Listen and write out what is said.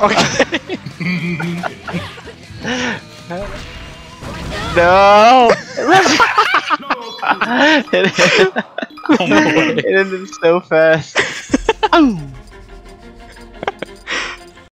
Okay. no! Oh my it ended so fast. Oh.